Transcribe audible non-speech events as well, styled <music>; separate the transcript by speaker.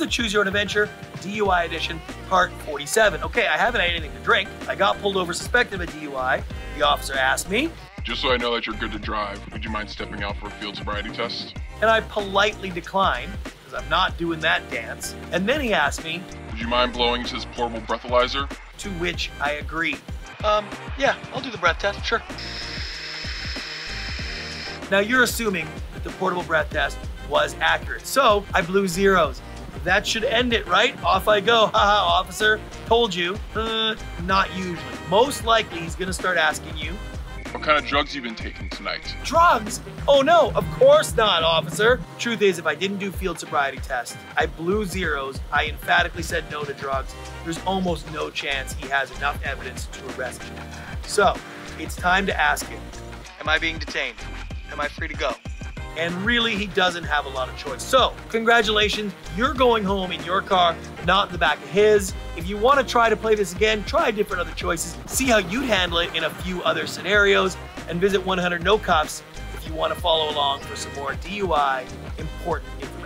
Speaker 1: It's a Choose Your Own Adventure DUI edition, part 47. Okay, I haven't had anything to drink. I got pulled over suspected of a DUI. The officer asked me,
Speaker 2: Just so I know that you're good to drive, would you mind stepping out for a field sobriety test?
Speaker 1: and I politely declined because I'm not doing that dance. And then he asked me,
Speaker 2: Would you mind blowing into this portable breathalyzer?
Speaker 1: to which I agreed.
Speaker 3: Um, yeah, I'll do the breath test, sure.
Speaker 1: Now you're assuming that the portable breath test was accurate. So I blew zeros. That should end it, right? Off I go. <laughs> Haha, officer. Told you. Uh, not usually. Most likely he's gonna start asking you,
Speaker 2: What kind of drugs you been taking tonight?
Speaker 1: drugs? Oh no, of course not, officer. Truth is, if I didn't do field sobriety test, I blew zeros, I emphatically said no to drugs, there's almost no chance he has enough evidence to arrest me. So, it's time to ask him.
Speaker 3: Am I being detained? Am I free to go?
Speaker 1: And really he doesn't have a lot of choice. So, congratulations, you're going home in your car, not in the back of his. If you want to try to play this again, try different other choices, see how you'd handle it in a few other scenarios, and visit 1-800-NoCuffs if you want to follow along for some more DUI important information.